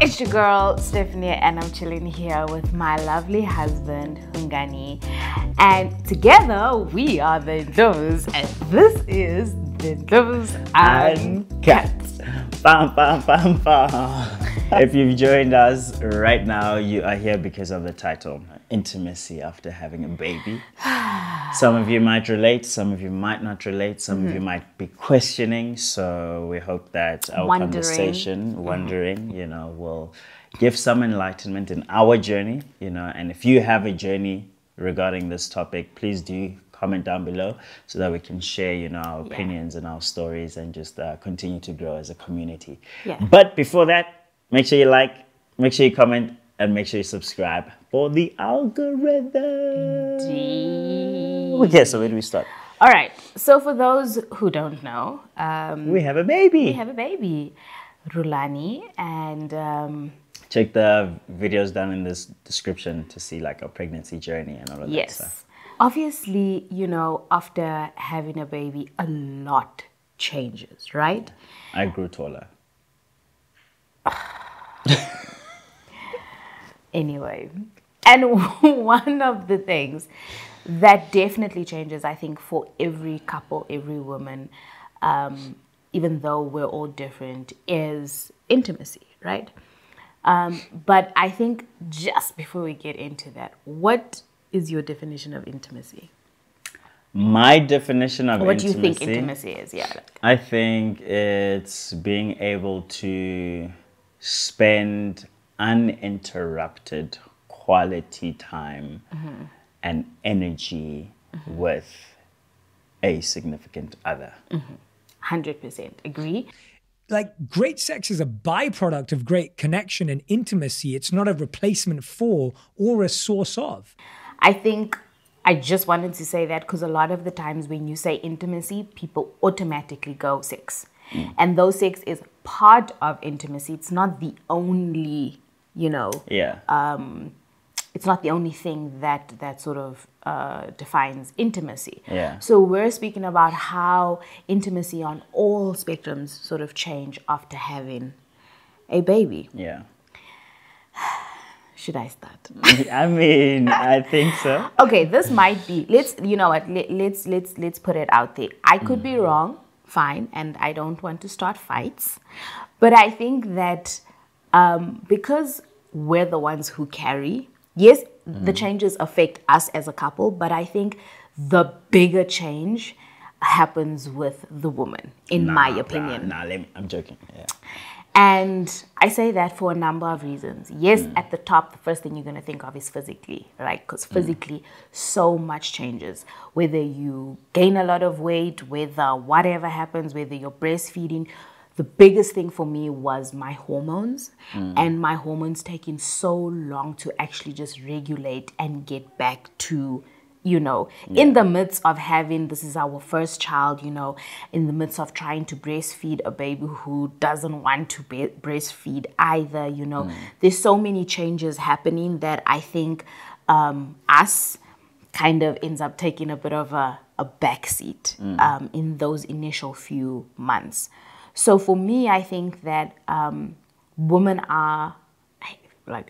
It's your girl Stephanie, and I'm chilling here with my lovely husband Hungani, and together we are the Ndlovus, and this is the Ndlovus Uncut. Bam, bam, bam, bam. if you've joined us right now, you are here because of the title Intimacy After Having a Baby. Some of you might relate, some of you might not relate, some of you might be questioning. So we hope that our Wondering. conversation, mm-hmm. wondering, you know, will give some enlightenment in our journey, you know. And if you have a journey regarding this topic, please do comment down below so that we can share, you know, our Yeah. opinions and our stories and just uh, continue to grow as a community. Yeah. But before that, make sure you like, make sure you comment, and make sure you subscribe for the algorithm. Okay, so where do we start? All right. So for those who don't know, um, We have a baby. we have a baby, Rulani, and um, Check the videos down in this description to see like our pregnancy journey and all of that stuff. Obviously, you know, after having a baby, a lot changes, right? I grew taller. Anyway, and one of the things that definitely changes, I think, for every couple, every woman, um, even though we're all different, is intimacy, right? Um, but I think just before we get into that, what is your definition of intimacy? My definition of intimacy. What do you think intimacy is? Yeah. like- I think it's being able to spend uninterrupted quality time Mm-hmm. and energy with a significant other. 100% agree. like great sex is a byproduct of great connection and intimacy. It's not a replacement for or a source of. I think I just wanted to say that because a lot of the times when you say intimacy, people automatically go sex. And though sex is part of intimacy, it's not the only, you know, Yeah. um, it's not the only thing that that sort of uh, defines intimacy. Yeah. So we're speaking about how intimacy on all spectrums sort of change after having a baby. yeah. Should I start? I mean, I think so. okay this might be let's you know what let, let's let's let's put it out there i could be wrong fine and i don't want to start fights but i think that um, because we're the ones who carry yes the changes affect us as a couple but i think the bigger change happens with the woman in my opinion Nah, let me, I'm joking. Yeah. And I say that for a number of reasons. Yes, mm. at the top, the first thing you're going to think of is physically, right? Because mm. physically, so much changes. Whether you gain a lot of weight, whether whatever happens, whether you're breastfeeding, the biggest thing for me was my hormones mm. and my hormones taking so long to actually just regulate and get back to you know, in the midst of having this is our first child, you know, in the midst of trying to breastfeed a baby who doesn't want to be- breastfeed either, you know, there's so many changes happening that I think um, us kind of ends up taking a bit of a, a backseat um, in those initial few months. So for me, I think that um, women are like,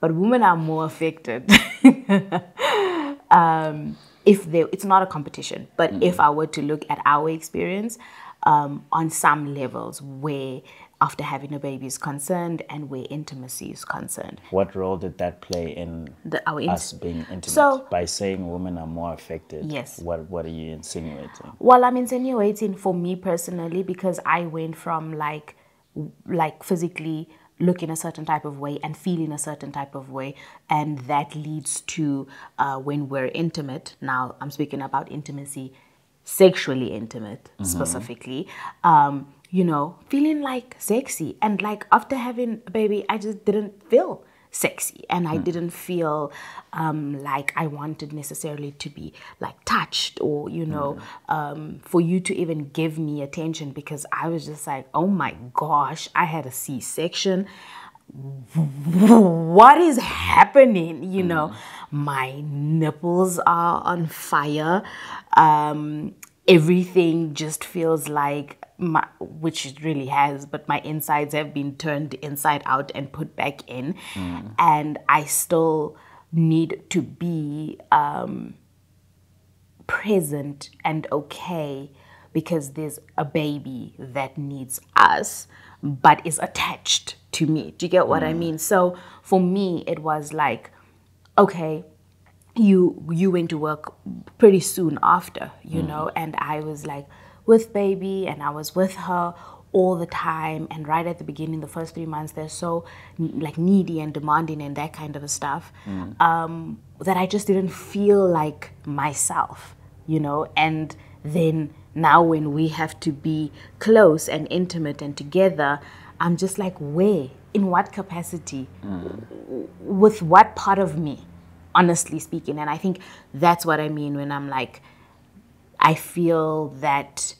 but women are more affected um, if they, it's not a competition, but if I were to look at our experience um, on some levels where after having a baby is concerned and where intimacy is concerned. What role did that play in The, our int- us being intimate? So- By saying women are more affected, Yes. What What are you insinuating? Well, I'm insinuating for me personally because I went from like, like physically looking a certain type of way and feeling a certain type of way, and that leads to uh, when we're intimate. Now I'm speaking about intimacy, sexually intimate specifically. Um, you know, feeling like sexy, and like after having a baby, I just didn't feel sexy and i didn't feel um, like i wanted necessarily to be like touched or you know um, for you to even give me attention because i was just like oh my gosh i had a c-section. What is happening? You know my nipples are on fire. Um, everything just feels like my, which it really has, but my insides have been turned inside out and put back in, and I still need to be um, present and okay because there's a baby that needs us but is attached to me. Do you get what I mean? So for me, it was like, okay, you you went to work pretty soon after, you know, and I was like with baby and I was with her all the time. And right at the beginning the first three months they're so like needy and demanding and that kind of stuff um, that i just didn't feel like myself you know? And then now when we have to be close and intimate and together i'm just like where? In what capacity? With what part of me? Honestly speaking. And i think that's what i mean when i'm like i feel that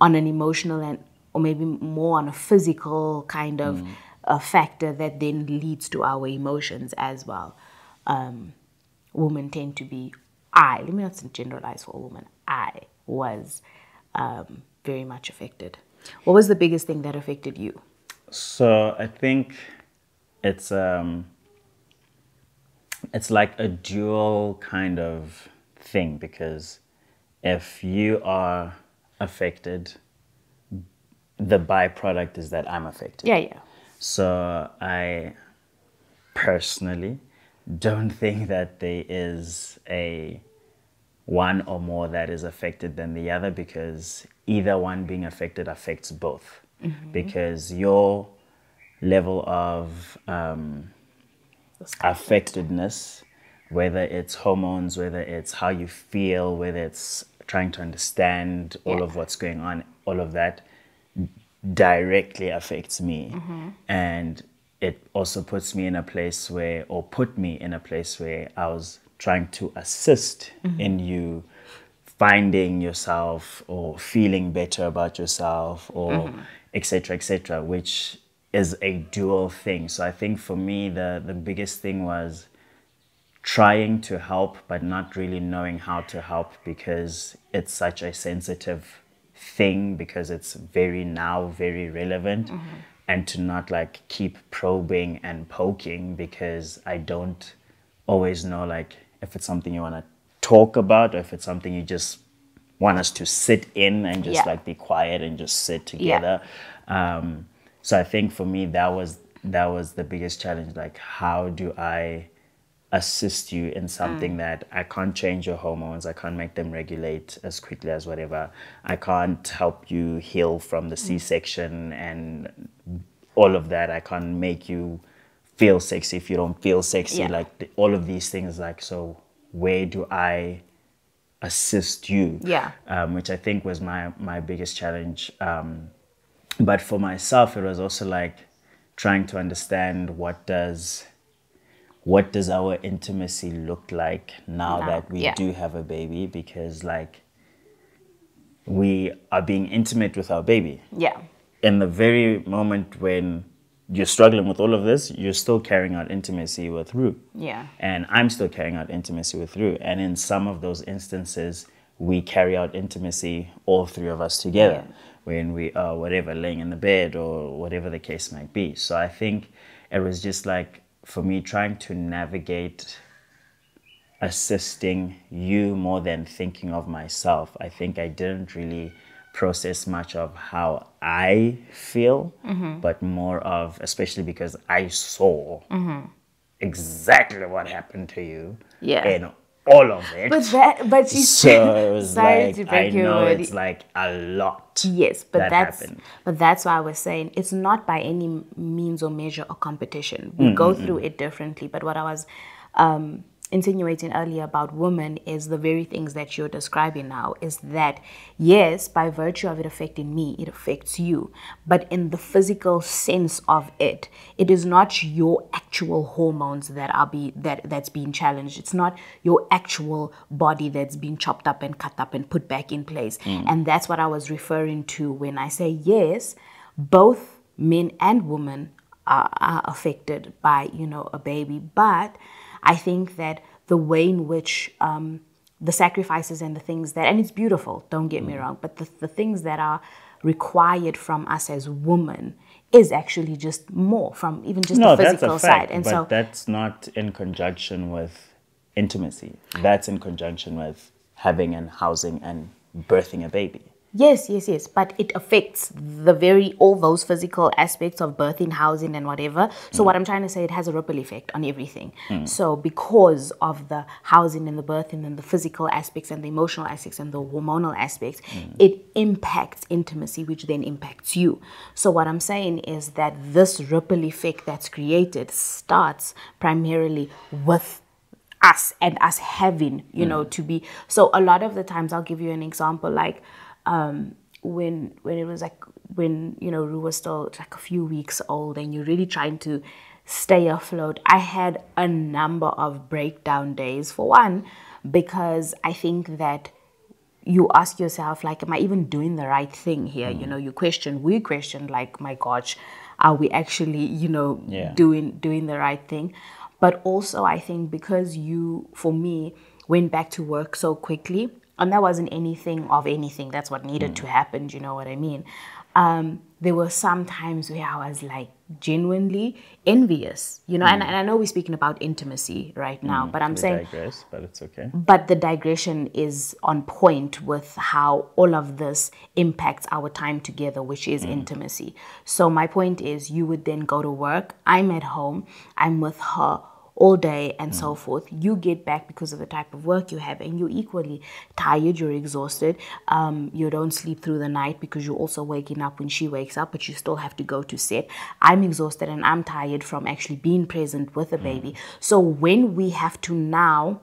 on an emotional and or maybe more on a physical kind of a factor that then leads to our emotions as well. Um, women tend to be i let me not generalize for all women i was um, very much affected. What was the biggest thing that affected you? So I think it's um it's like a dual kind of thing because if you are affected, the byproduct is that I'm affected. yeah yeah So I personally don't think that there is a one or more that is affected than the other because either one being affected affects both. Because your level of um, affectedness, whether it's hormones, whether it's how you feel, whether it's trying to understand all Yeah. of what's going on, all of that directly affects me. Mm-hmm. And it also puts me in a place where, or put me in a place where I was trying to assist mm-hmm. in you finding yourself or feeling better about yourself or mm-hmm. etc etc which is a dual thing so i think for me the the biggest thing was trying to help but not really knowing how to help because it's such a sensitive thing because it's very now very relevant and to not like keep probing and poking because i don't always know like if it's something you want to talk about or if it's something you just want us to sit in and just Yeah. like be quiet and just sit together. Um, so i think for me that was that was the biggest challenge like how do i assist you in something that I can't change your hormones, I can't make them regulate as quickly as whatever. I can't help you heal from the C-section and all of that. I can't make you feel sexy if you don't feel sexy. Yeah. Like the, all of these things. Like so, where do I assist you? Yeah. um, which I think was my my biggest challenge. Um, but for myself, it was also like trying to understand what does what does our intimacy look like now, Now, that we yeah. do have a baby because like we are being intimate with our baby yeah in the very moment when you're struggling with all of this you're still carrying out intimacy with Rue yeah and I'm still carrying out intimacy with Rue. And in some of those instances, we carry out intimacy, all three of us together, Yeah. when we are whatever, laying in the bed or whatever the case might be. So I think it was just like for me trying to navigate assisting you more than thinking of myself. I think I didn't really process much of how I feel, mm-hmm. but more of, especially because I saw mm-hmm. exactly what happened to you Yeah. in all of it. but that but you so it sorry like, to I break your know word it's like a lot. Yes, but that that's happened. but that's why I was saying it's not by any means or measure a competition. We mm, go mm, through mm. it differently. But what I was um, insinuating earlier about women is the very things that you're describing now. Is that yes, by virtue of it affecting me, it affects you. But in the physical sense of it, it is not your actual hormones that are be that that's being challenged. It's not your actual body that's being chopped up and cut up and put back in place. Mm. And that's what I was referring to when I say yes, both men and women are, are affected by you know a baby, but I think that the way in which um, the sacrifices and the things that, and it's beautiful, don't get Mm. me wrong, but the, the things that are required from us as women is actually just more from even just no, the that's a fact, side. And but so, that's not in conjunction with intimacy. That's in conjunction with having and housing and birthing a baby. Yes, yes, yes. But it affects the very all those physical aspects of birthing, housing, and whatever. So mm. what I'm trying to say, it has a ripple effect on everything. Mm. So because of the housing and the birthing and the physical aspects and the emotional aspects and the hormonal aspects, mm. it impacts intimacy, which then impacts you. So what I'm saying is that this ripple effect that's created starts primarily with us and us having you know to be so a lot of the times i'll give you an example like um when when it was like when you know Rue was still like a few weeks old and you're really trying to stay afloat i had a number of breakdown days for one because i think that you ask yourself like am i even doing the right thing here? You know you question we question like my gosh are we actually you know Yeah. doing doing the right thing? But also i think because you for me went back to work so quickly and that wasn't anything of anything. That's what needed to mm. happen do you know what i mean? Um, there were some times where i was like genuinely envious you know and, mm. and i know we're speaking about intimacy right now mm. but i'm saying digress, but it's okay. but the digression is on point with how all of this impacts our time together, which is intimacy. So, my point is, you would then go to work. I'm at home, I'm with her all day and so mm. forth. You get back because of the type of work you have, and you're equally tired, you're exhausted. Um, you don't sleep through the night because you're also waking up when she wakes up, but you still have to go to set. I'm exhausted and I'm tired from actually being present with the mm. baby. So, when we have to now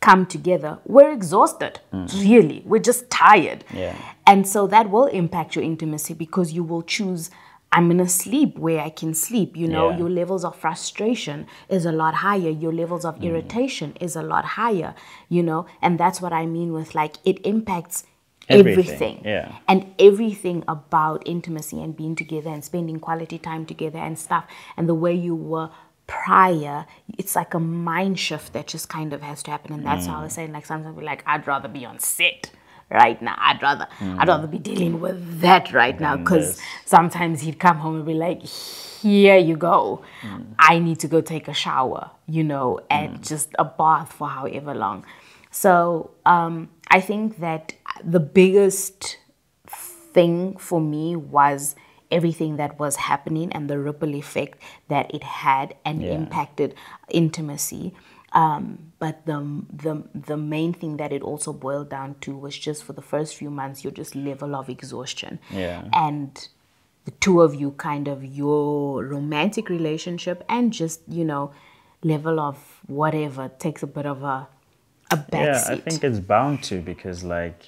come together, we're exhausted. Mm. Really, we're just tired. Yeah. And so that will impact your intimacy because you will choose. I'm gonna sleep where I can sleep. You know, Yeah. your levels of frustration is a lot higher. Your levels of mm. irritation is a lot higher. You know, and that's what I mean with like it impacts Everything, everything. yeah. And everything about intimacy and being together and spending quality time together and stuff and the way you were prior, it's like a mind shift that just kind of has to happen. And that's how I mm. was saying, like sometimes we're like, I'd rather be on set right now. I'd rather I'd mm. rather be dealing with that right now. Cause this. sometimes he'd come home and be like, here you go. Mm. I need to go take a shower, you know, and mm. just a bath for however long. So um, I think that the biggest thing for me was everything that was happening and the ripple effect that it had and Yeah. impacted intimacy. Um, but the, the the main thing that it also boiled down to was just for the first few months your just level of exhaustion Yeah. and the two of you kind of your romantic relationship and just you know level of whatever takes a bit of a a backseat. Yeah, I think it's bound to because like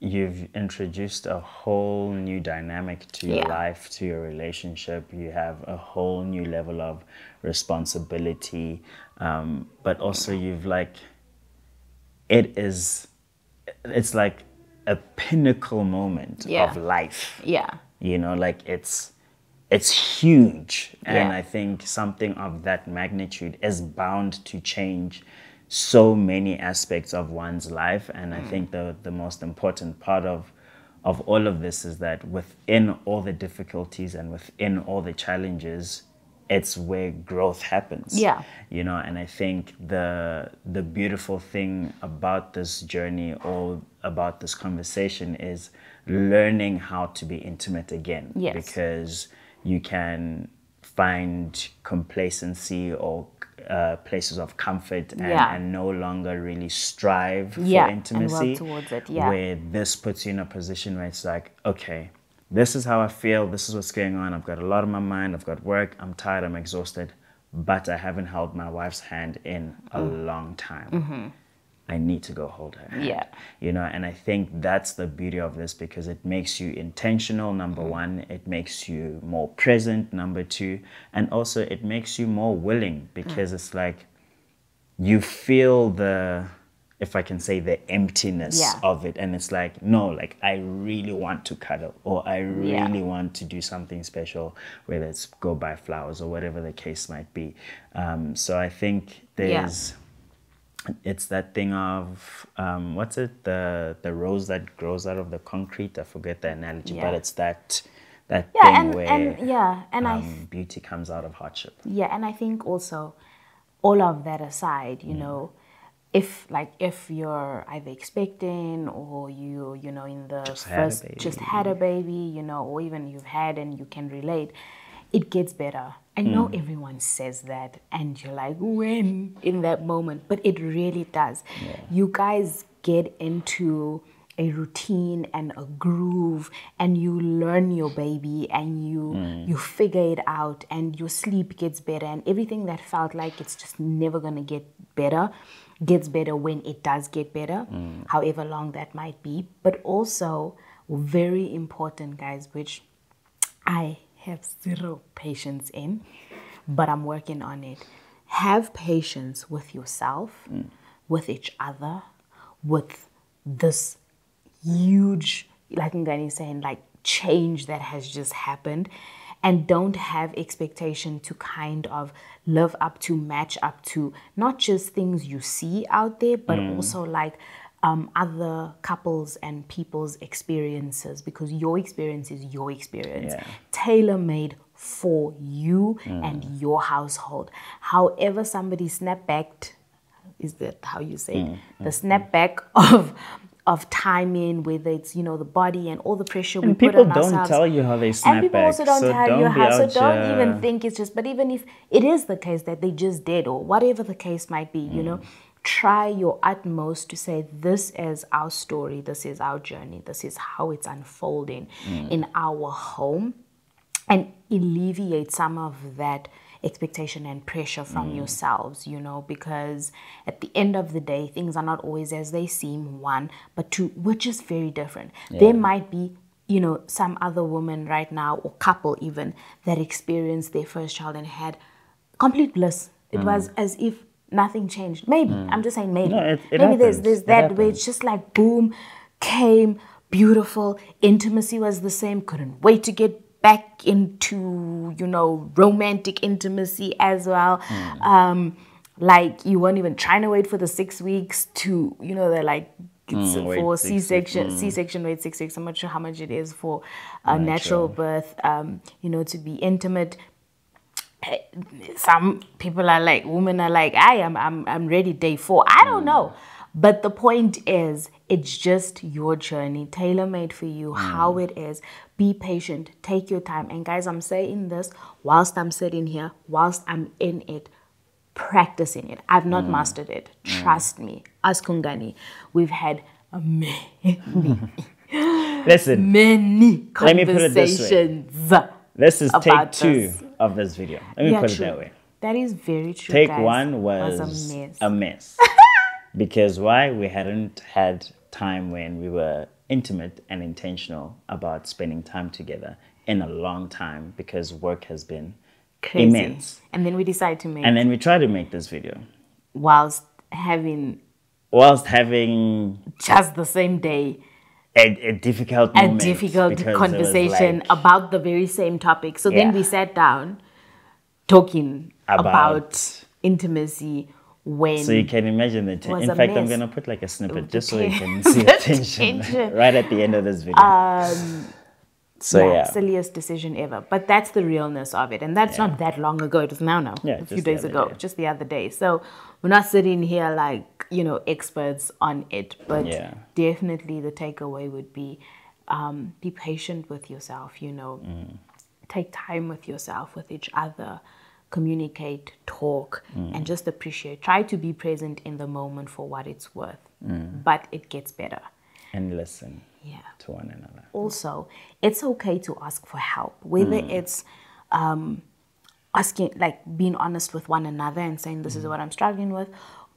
you've introduced a whole new dynamic to your Yeah. life, to your relationship. You have a whole new level of responsibility, um, but also you've like it is it's like a pinnacle moment Yeah. of life yeah you know like it's it's huge and Yeah. i think something of that magnitude is bound to change so many aspects of one's life and i mm. think the the most important part of of all of this is that within all the difficulties and within all the challenges it's where growth happens Yeah. you know and i think the the beautiful thing about this journey or about this conversation is learning how to be intimate again Yes. because you can find complacency or uh, places of comfort and, Yeah. and no longer really strive for Yeah, and work intimacy towards it, yeah. where this puts you in a position where it's like okay this is how i feel this is what's going on i've got a lot on my mind i've got work i'm tired i'm exhausted but i haven't held my wife's hand in a long time i need to go hold her hand. Yeah. you know and i think that's the beauty of this because it makes you intentional number Mm. one it makes you more present number two and also it makes you more willing because it's like you feel the if i can say the emptiness Yeah. of it and it's like no like i really want to cuddle or i really want to do something special whether it's go buy flowers or whatever the case might be um, so i think there's it's that thing of um, what's it the the rose that grows out of the concrete. I forget the analogy, Yeah. but it's that that Yeah, thing and, where and yeah, and I um, beauty comes out of hardship. Yeah, and I think also, all of that aside, Mm. you know, if like if you're either expecting or you you know in the Just had first just had a baby, you know, or even you've had and you can relate, it gets better. I know Mm. everyone says that, and you're like, when? in that moment, but it really does. You guys get into a routine and a groove and you learn your baby and you you figure it out and your sleep gets better and everything that felt like it's just never going to get better gets better when it does get better however long that might be. But also very important guys which I have zero patience in, but I'm working on it. Have patience with yourself, mm. with each other, with this huge, like Hungani saying, like change that has just happened. And don't have expectation to kind of live up to, match up to not just things you see out there, but mm. also like um, other couples and people's experiences because your experience is your experience, Yeah. tailor made for you mm. and your household. However, somebody snapbacked, is that how you say it? Mm, mm, the snapback of of timing, whether it's you know the body and all the pressure we And put people on don't ourselves. tell you how they snap and people back, also don't so tell don't you how. So don't even think it's just. But even if it is the case that they just did, or whatever the case might be, you know, try your utmost to say this is our story, this is our journey, this is how it's unfolding mm. in our home, and alleviate some of that expectation and pressure from mm. yourselves, you know, because at the end of the day, things are not always as they seem, one, but two, we're just very different. There might be, you know, some other woman right now, or couple even, that experienced their first child and had complete bliss. It mm. was as if nothing changed. Maybe. I'm just saying maybe. No, it- it maybe there's happens. there's It that where it's just like boom, came, beautiful, intimacy was the same, couldn't wait to get back into, you know, romantic intimacy as well. Hmm. Um, like you weren't even trying to wait for the six weeks to, you know, they're like it's Mm, wait for C section, C section wait six weeks. I'm not sure how much it is for a natural, birth. Um, you know, to be intimate some people are like women are like i am i'm, I'm ready day four. I don't mm. know. But the point is it's just your journey tailor made for you mm. how it is. Be patient. Take your time. And guys i'm saying this whilst i'm sitting here whilst i'm in it practicing it. I've not mm. mastered it. Trust me. Us kungani we've had many Listen, many Let me put it this way. conversations this is take two. this. Of this video. Let me Yeah, put true. it that way. That is very true. Take guys. one was, a mess. a mess. because why? We hadn't had time when we were intimate and intentional about spending time together in a long time because work has been Crazy. immense. And then we decide to make And then we try to make this video whilst having whilst having just the same day a, a difficult a difficult because it was conversation like- about the very same topic. So then we sat down talking about, About- intimacy when So you can imagine the In fact, I'm gonna put like a snippet just so you can see the tension tension. right at the end of this video. Um, so yeah, yeah, silliest decision ever. But that's the realness of it. And that's not that long ago. It was now now. Yeah, a few days ago. day. Just the other day. So we're not sitting here like, you know, experts on it. But Yeah. definitely the takeaway would be um, be patient with yourself, you know. Mm. Take time with yourself, with each other. Communicate, talk, Mm. and just appreciate. Try to be present in the moment for what it's worth. Mm. But it gets better. And listen Yeah. to one another. also it's okay to ask for help whether it's um, asking like being honest with one another and saying this is what i'm struggling with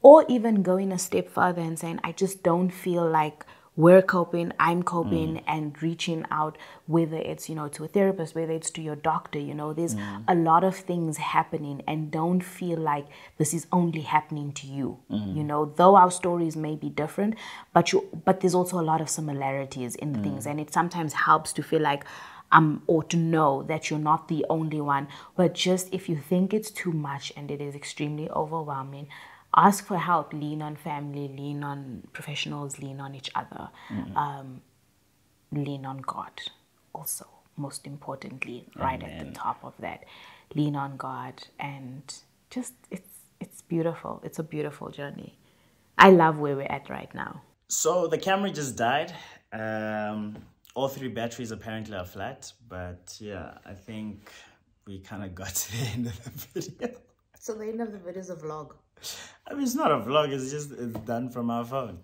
or even going a step further and saying i just don't feel like we're coping i'm coping mm. and reaching out whether it's you know to a therapist whether it's to your doctor you know there's mm. a lot of things happening and don't feel like this is only happening to you. Mm-hmm. You know though our stories may be different but you but there's also a lot of similarities in the mm. things and it sometimes helps to feel like um, or to know that you're not the only one. But just if you think it's too much and it is extremely overwhelming, ask for help. Lean on family. Lean on professionals. Lean on each other. Um, lean on God. Also, most importantly, right at the top of that, lean on God, and just it's it's beautiful. It's a beautiful journey. I love where we're at right now. So the camera just died. Um, all three batteries apparently are flat, but yeah, I think we kind of got to the end of the video. So the end of the video is a vlog. I mean, it's not a vlog. It's just it's done from our phone.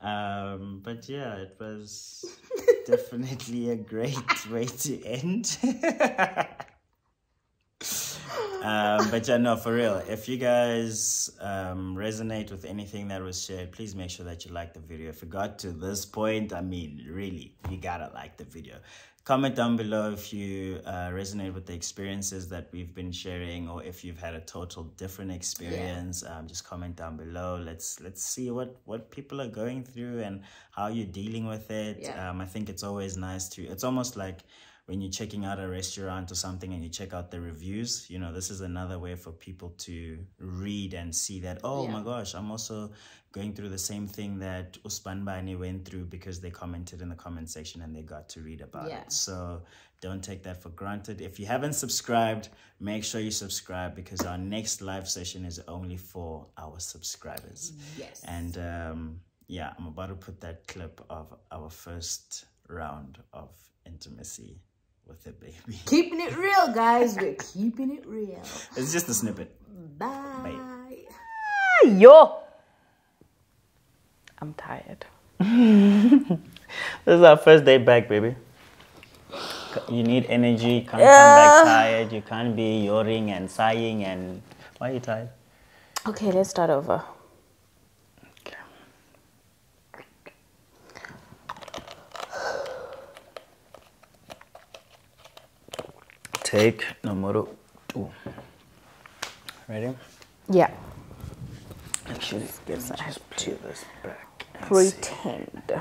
Um, but yeah, it was definitely a great way to end. um, but yeah, no, for real. If you guys um, resonate with anything that was shared, please make sure that you like the video. If you got to this point, I mean, really, you gotta like the video. Comment down below if you uh, resonate with the experiences that we've been sharing, or if you've had a total different experience. Um, just comment down below. Let's let's see what what people are going through and how you're dealing with it. Yeah. Um, I think it's always nice to. It's almost like when you're checking out a restaurant or something and you check out the reviews, you know, this is another way for people to read and see that, oh Yeah. my gosh, I'm also going through the same thing that Usman Bani went through because they commented in the comment section and they got to read about Yeah. it. So don't take that for granted. If you haven't subscribed, make sure you subscribe because our next live session is only for our subscribers. Yes. And um, yeah, I'm about to put that clip of our first round of intimacy with a baby. Keeping it real, guys. We're keeping it real. It's just a snippet. Bye. Bye. Yo. I'm tired. This is our first day back, baby. You need energy. Can't come back tired. You can't be yawning and sighing and. Why are you tired? Okay, let's start over. Take number two. Ready? Yeah. Actually, I have just put this back. and see. Pretend.